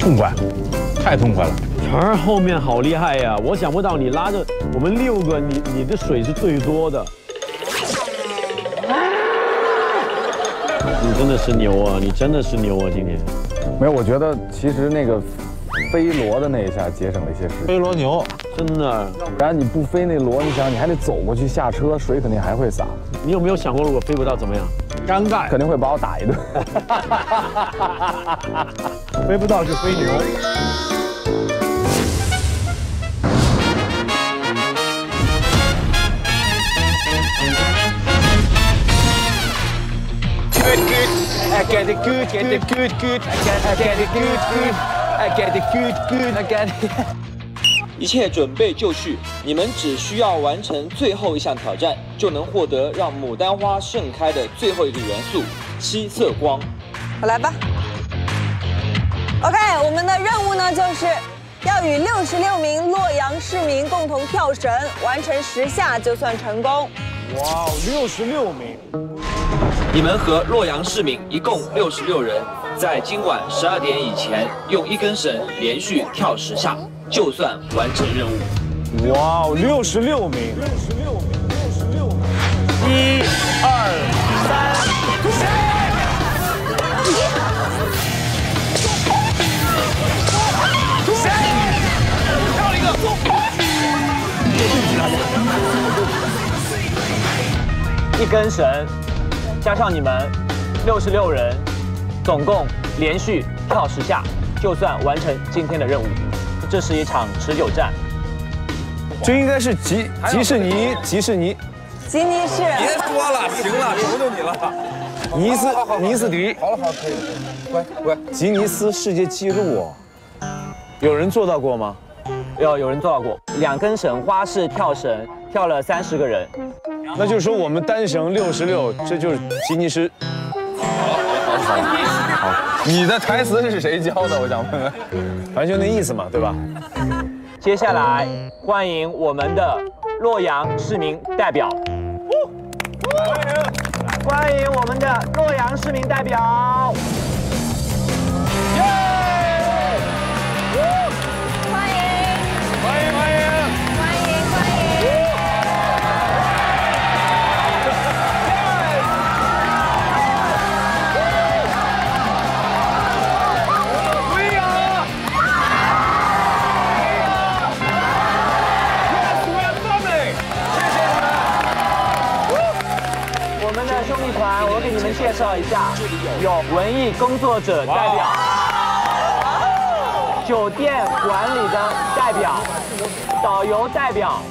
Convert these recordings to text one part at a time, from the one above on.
痛快，太痛快了。晨儿后面好厉害呀！我想不到你拉着我们六个，你你的水是最多的。你真的是牛啊！你真的是牛啊！今天没有，我觉得其实那个飞罗的那一下节省了一些时间。飞罗牛，真的，不然后你不飞那罗，你想你还得走过去下车，水肯定还会洒，你有没有想过如果飞不到怎么样？尴尬，肯定会把我打一顿。飞不到就飞牛。一切准备就绪，你们只需要完成最后一项挑战，就能获得让牡丹花盛开的最后一个元素——七色光。我，来吧。OK，我们的任务呢，就是要与六十六名洛阳市民共同跳绳，完成十下就算成功。哇，六十六名！你们和洛阳市民一共六十六人，在今晚十二点以前用一根绳连续跳十下，就算完成任务。哇哦，六十六名！六十六名！六十六名！一、二、三。一根绳，加上你们六十六人，总共连续跳十下，就算完成今天的任务。这是一场持久战。这应该是吉吉士尼，吉士尼，吉尼士。别说了，行了，求求你了。尼斯尼斯迪，好了好了，可以。乖乖，吉尼斯世界纪录哦，有人做到过吗？有有人做到过，两根绳花式跳绳，跳了三十个人。那就是说我们单绳六十六，这就是吉尼斯。好，好你的台词是谁教的？我想问问。反正就那意思嘛，对吧？接下来欢迎我们的洛阳市民代表。欢迎欢迎我们的洛阳市民代表。兄弟团，我给你们介绍一下，有文艺工作者代表，酒店管理的代表，导游代表，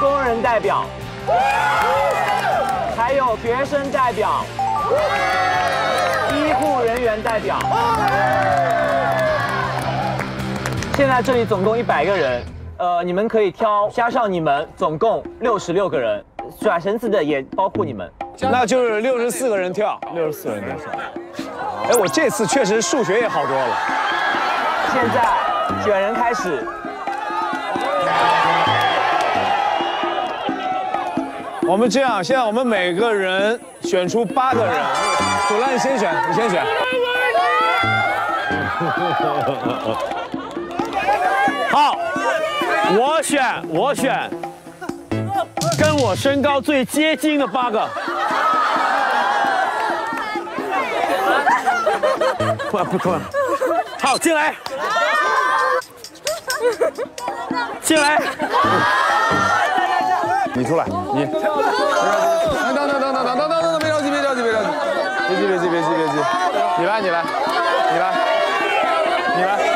工人代表，还有学生代表，医护人员代表。现在这里总共一百个人，呃，你们可以挑，加上你们总共六十六个人，甩绳子的也包括你们。那就是六十四个人跳，六十四个人跳。哎，我这次确实数学也好多了。现在选人开始，我们这样，现在我们每个人选出八个人。左兰，你先选，你先选。我选，我选，跟我身高最接近的八个。快不快？好，进来，进来。你出来，你。等等等等等等等等等，别着急别着急别着急，别急别急别急别急，你来你来你来你来。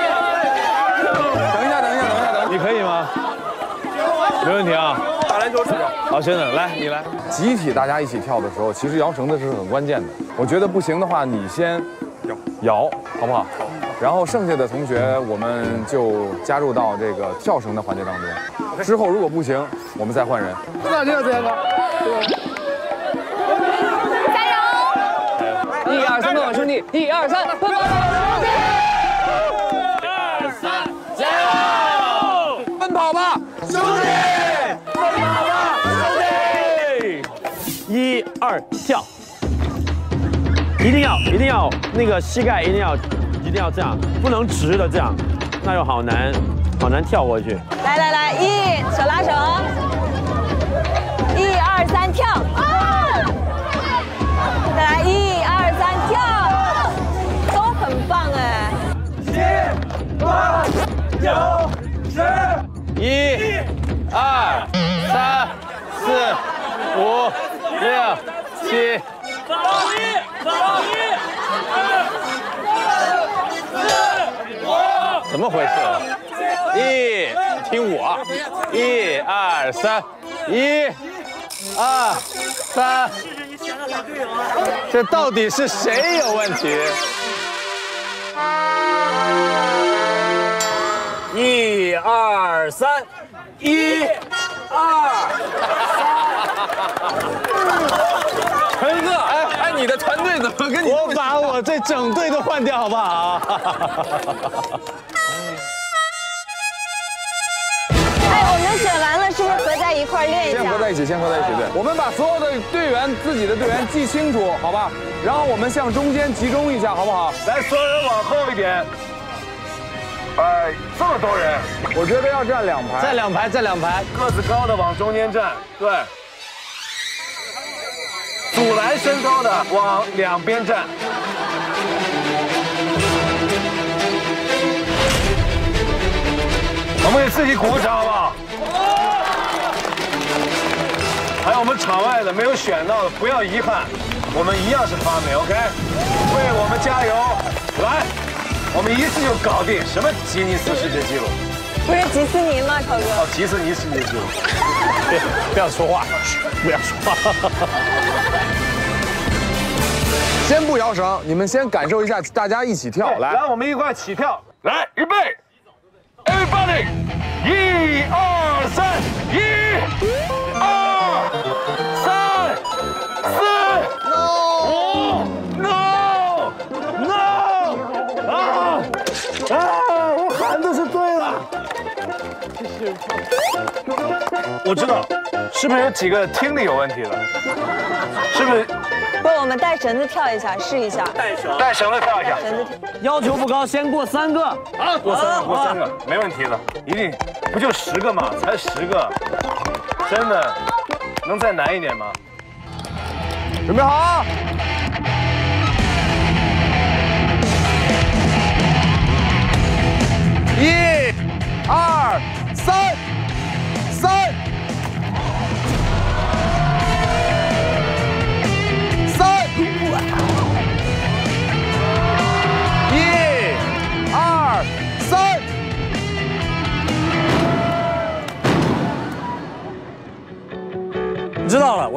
没问题啊。打篮球去。好，先生，来，你来。集体大家一起跳的时候，其实摇绳子是很关键的。我觉得不行的话，你先摇摇，好不好？然后剩下的同学，我们就加入到这个跳绳的环节当中。之后如果不行，我们再换人。加油！一二三，奔跑兄弟！一二三，奔跑！二跳，一定要一定要那个膝盖一定要一定要这样，不能直的这样，那又好难好难跳过去。来来来，一手拉手，一二三跳，啊！再来一二三跳，都很棒哎。七八九十。一、二、三、四、五、六、七。怎么回事？一，听我，一二三，一、二、三，这到底是谁有问题？一二三，一二。三陈哥，哎哎，你的团队怎么跟你？我把我这整队都换掉，好不好？哎，我们选完了，是不是合在一块练一下？先合在一起，先合在一起，对。我们把所有的队员自己的队员记清楚，好吧？然后我们向中间集中一下，好不好？来，所有人往后一点。哎，这么多人，我觉得要站两排。站两排，站两排。个子高的往中间站，对。阻拦身高的往两边站。我们给自己鼓个掌，好不好？还有我们场外的没有选到的，不要遗憾，我们一样是发霉，OK？为我们加油！来，我们一次就搞定，什么吉尼斯世界纪录？不是吉斯尼吗，涛哥？哦，吉斯尼世界纪录。不要说话，不要说话。先不摇绳，你们先感受一下，大家一起跳，来。来，我们一块起跳，来，预备，everybody，一二三，一、二、三、四、我知道，是不是有几个听力有问题的？是不是不，我们带绳子跳一下，试一下。带绳子跳一下？绳子跳。要求不高，先过三个。啊，过三个，过三个，没问题的，一定，不就十个吗？才十个，真的，能再难一点吗？准备好。一、二、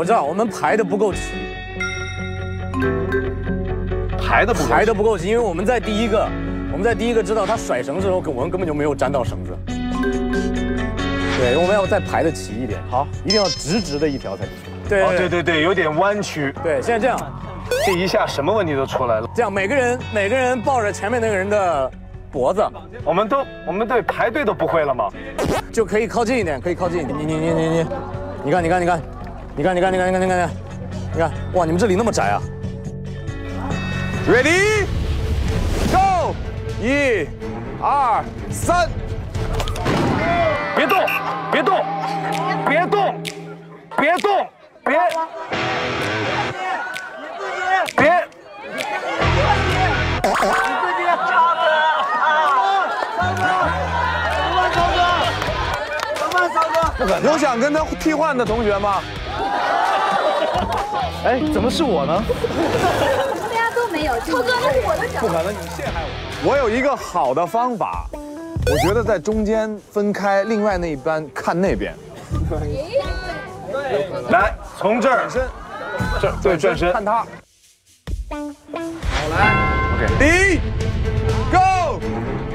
我知道，我们排的不够齐，排的不排的不够齐，因为我们在第一个，我们在第一个知道他甩绳子的时候，我们根本就没有沾到绳子。对，我们要再排的齐一点，好，一定要直直的一条才行。对哦，对对对，有点弯曲，对，现在这样，这一下什么问题都出来了。这样每个人每个人抱着前面那个人的脖子，我们都我们队排队都不会了吗？就可以靠近一点，可以靠近一点。你你你你你，你看你看你看，你看，你看，你看，你看，你看，你看，哇！你们这里那么窄啊！Ready, go, 一、二、三，别动，别动，别动，别动，别。你自己，你自己，别，你自己，你自己，差死了！哥，曹哥，怎么办？哥，怎么？哥，不可能！有想跟他替换的同学吗？哎，怎么是我呢？大家都没有，超哥那是我的脚。不可能，你陷害我！我有一个好的方法，我觉得在中间分开，另外那一班看那边。对来，从这儿，这儿对转身，看他。好来，OK，第一，Go，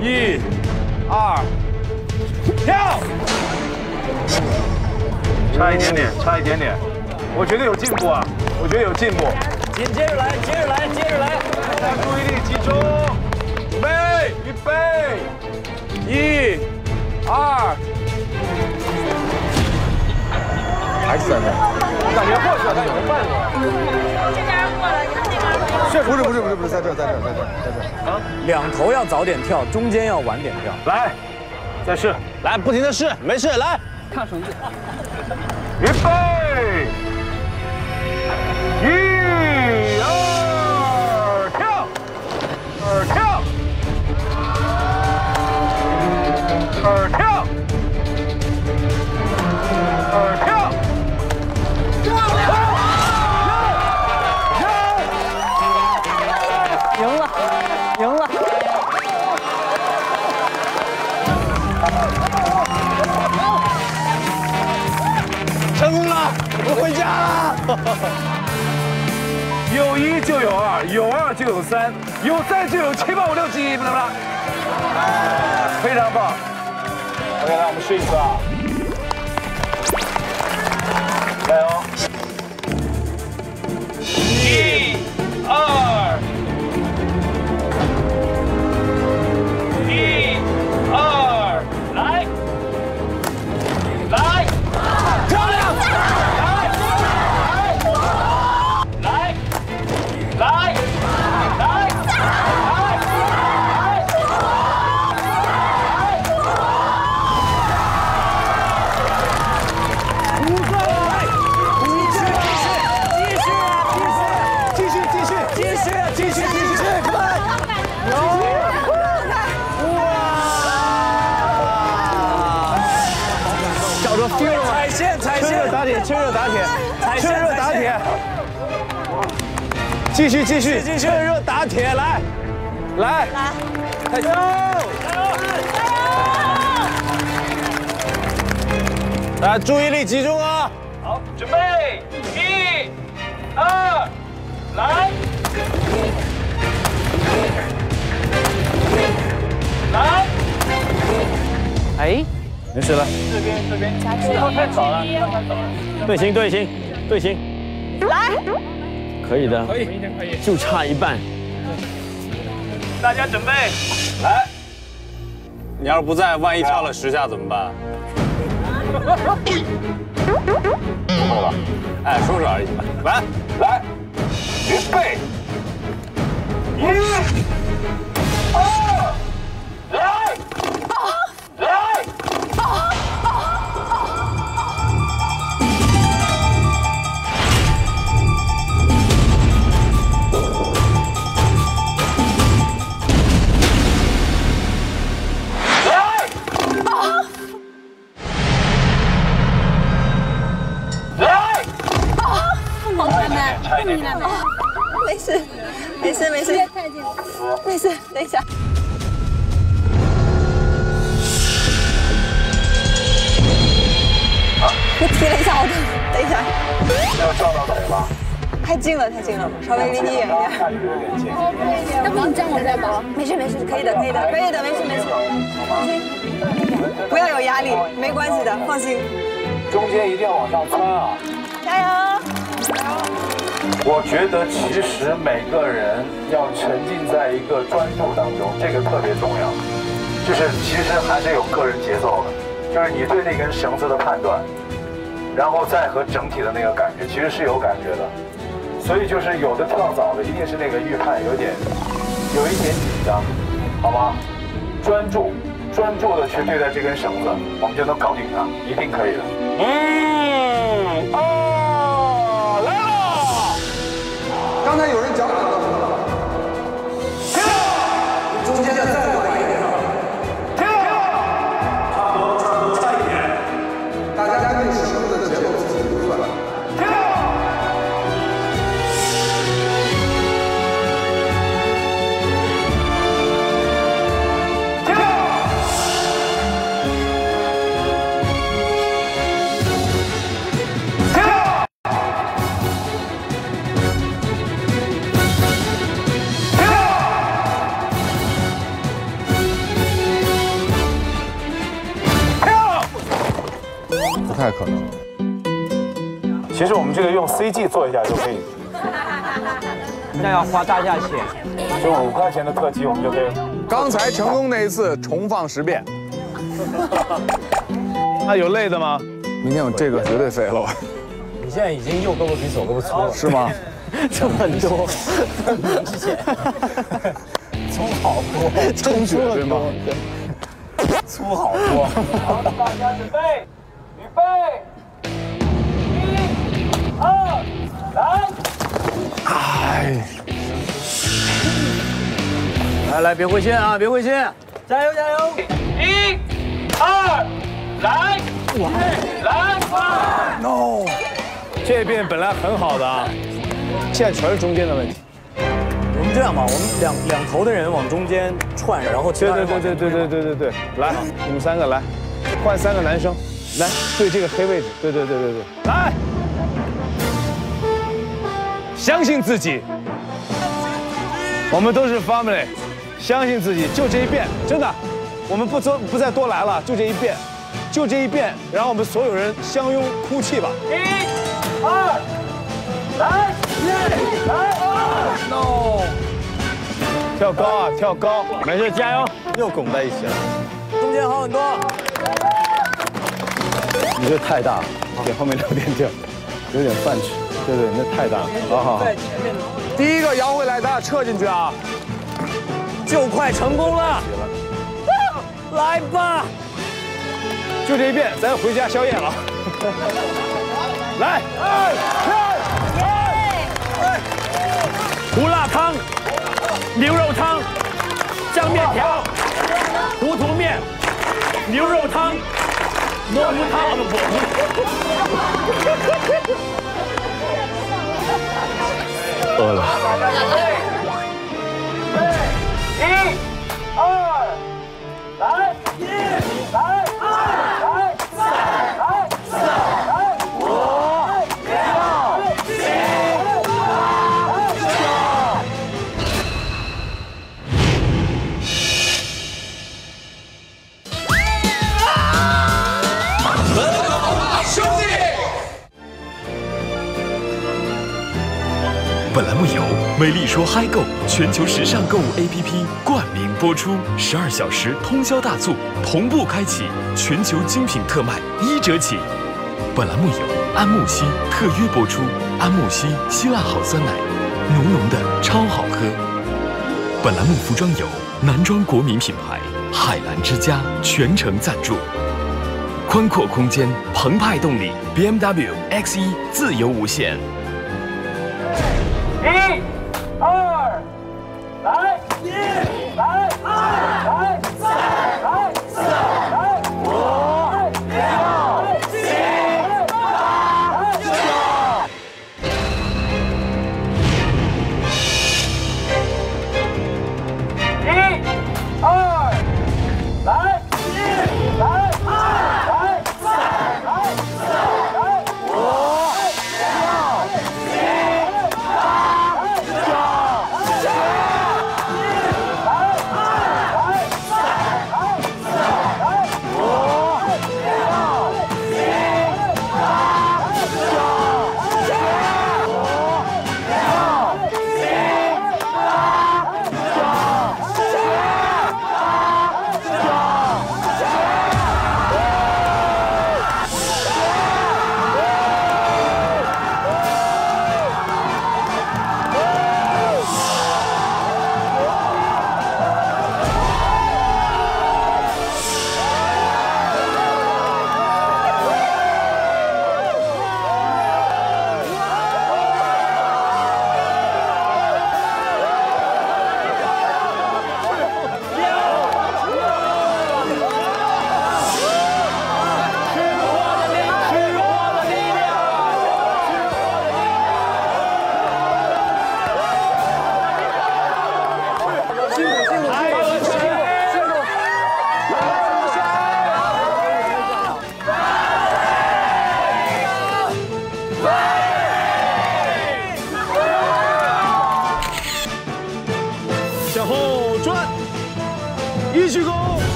一、二，跳。差一点点，差一点点，我觉得有进步啊，我觉得有进步。紧接着来，接着来，接着来，大家注意力集中，准备，预备，一、二，还是三个。感觉过去了，但有人绊住了。这边过了，你看那边。是不是不是不是不是在这在这在这儿在这啊。两头要早点跳，中间要晚点跳。来，再试，来，不停的试，没事，来，看绳子。预备，二跳，二跳，赢了，赢了。成功了，我回家了。有一就有二，有二就有三，有三就有七八五六七，不能了，非常棒。OK，来我们试一次啊，加油！打铁，趁热打铁，趁热打铁，继续继续趁热打铁，来，来，踩线。大家注意力集中啊！好，准备，一、二，来，来，哎，没事了，这边这边，跳太早了，太早了。队形队形队形，来，可以的，可以，可以。就差一半。大家准备，来，你要是不在，万一跳了十下怎么办？哎，说说而已，来，来，预备，一、难，不迷难难。没事，没事，没事。没事，等一下。我踢了一下我的，等一下。要撞到头吧？太近了，太近了，稍微离你远一点。要不你站我这吧？没事没事，可以的，可以的，可以的，没事没事，放心，不要有压力，没关系的，放心，中间一定要往上窜啊！加油！我觉得其实每个人要沉浸在一个专注当中，这个特别重要。就是其实还是有个人节奏的，就是你对那根绳子的判断，然后再和整体的那个感觉，其实是有感觉的。所以就是有的跳早的，一定是那个预判有点有一点紧张，好吗？专注专注的去对待这根绳子，我们就能搞定它，一定可以的。嗯，啊，这个用 CG 做一下就可以，那要花大价钱。就五块钱的特技，我们就可以。刚才成功那一次重放十遍，那有累的吗？明天我这个绝对废了，你现在已经右胳膊比左胳膊粗了，是吗？这么多，明显，粗好多，充血对吗？粗好多。好，大家准备，来来，别灰心啊，别灰心，加油加油！一、二，来，来，no，这边本来很好的啊，现在全是中间的问题。我们这样吧，我们两两头的人往中间串，然后其对对对对对对对对对，来，你们三个来，换三个男生，来对这个黑位置，对对对对对，来，相信自己，我们都是 family，相信自己，就这一遍，真的，我们不多不再多来了，就这一遍，就这一遍，然后我们所有人相拥哭泣吧。一、二，来，来，no，跳高啊，跳高，没事，加油！又拱在一起了。中间好很多。你这太大了，给后面留点地儿，有点饭吃。对对，那太大了。好好好。第一个摇回来咱俩撤进去啊！就快成功了，来吧！就这一遍，咱回家宵夜了。来，胡辣汤、牛肉汤、酱面条、糊涂面、牛肉汤、蘑菇汤，不 饿了。Hey! 美丽说嗨购全球时尚购物 APP 冠名播出，十二小时通宵大促同步开启，全球精品特卖一折起。本栏目由安慕希特约播出，安慕希希腊好酸奶，浓浓的超好喝。本栏目服装由男装国民品牌海澜之家全程赞助。宽阔空间，澎湃动力，BMW X1 自由无限。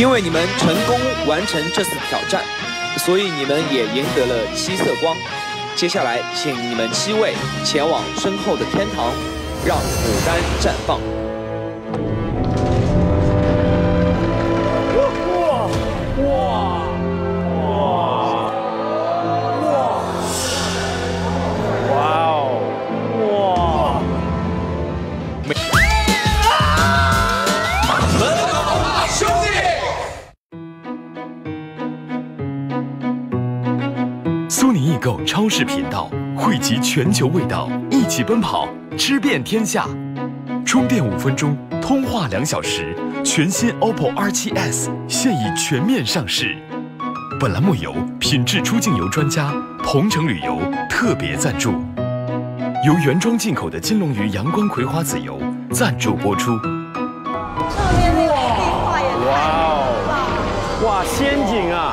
因为你们成功完成这次挑战，所以你们也赢得了七色光。接下来，请你们七位前往身后的天堂，让牡丹绽放。购超市频道，汇集全球味道，一起奔跑，吃遍天下。充电五分钟，通话两小时。全新 OPPO R7s 现已全面上市。本栏目由品质出境游专家鹏城旅游特别赞助，由原装进口的金龙鱼阳光葵花籽油赞助播出。上面那个壁画也太棒了。哇，仙境啊！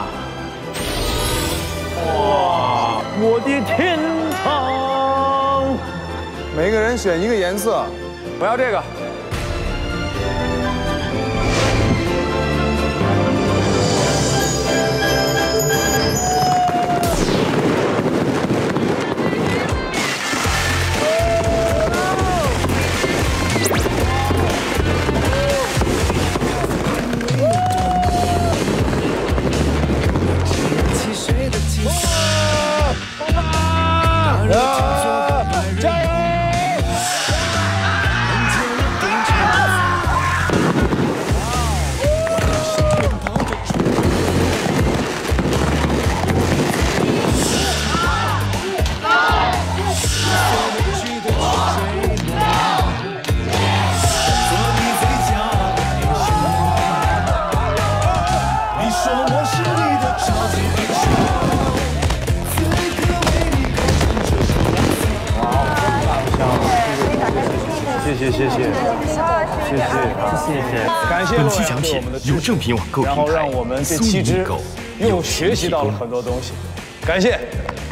我的天堂！每个人选一个颜色，我要这个。品由正品网购然后平台让我们这苏宁易七只狗又学习到了很多东西，感谢。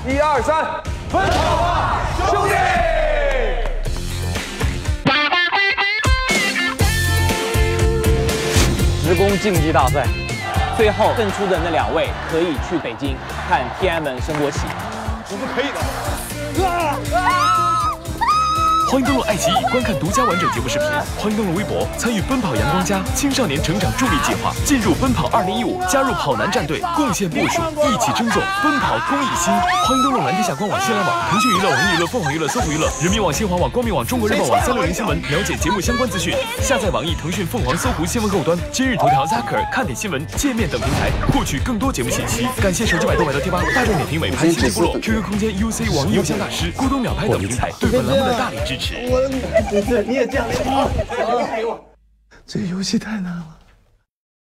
一二三，奔跑吧，兄弟！职工竞技大赛，最后胜出的那两位可以去北京看天安门升国旗。我们可以的。欢迎登录爱奇艺观看独家完整节目视频，欢迎登录微博参与“奔跑阳光家”青少年成长助力计划，进入“奔跑 2015”，加入跑男战队，贡献部署，一起争做奔跑公益心。欢迎登录蓝天下官网、新浪网、腾讯娱乐、网易娱乐、凤凰娱乐、搜狐娱乐、人民网、新华网、光明网、中国日报网、三六零新闻，了解节目相关资讯。下载网易、腾讯、凤凰、搜狐新闻客户端、今日头条、ZAKER、看点新闻、界面等平台，获取更多节目信息。感谢手机百度、百度贴吧、大众点评、美拍、新部落、QQ 空间、UC 网易邮箱大师、咕咚秒拍等平台对本栏目的大力支持。我，你也这样。这游戏太难了。